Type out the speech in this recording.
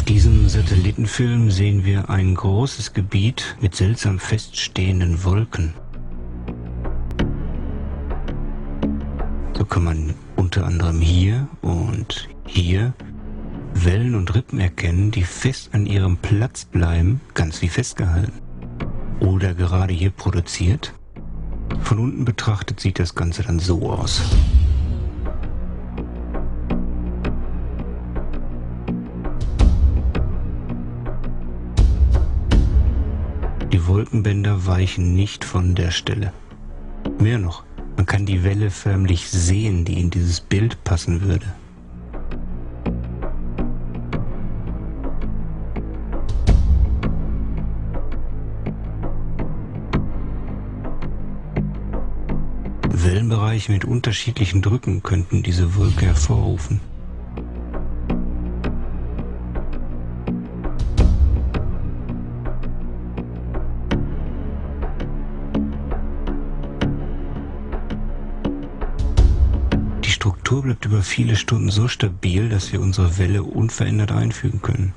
Auf diesem Satellitenfilm sehen wir ein großes Gebiet mit seltsam feststehenden Wolken. So kann man unter anderem hier und hier Wellen und Rippen erkennen, die fest an ihrem Platz bleiben, ganz wie festgehalten. Oder gerade hier produziert. Von unten betrachtet sieht das Ganze dann so aus. Die Wolkenbänder weichen nicht von der Stelle. Mehr noch, man kann die Welle förmlich sehen, die in dieses Bild passen würde. Wellenbereiche mit unterschiedlichen Drücken könnten diese Wolke hervorrufen. Struktur bleibt über viele Stunden so stabil, dass wir unsere Welle unverändert einfügen können.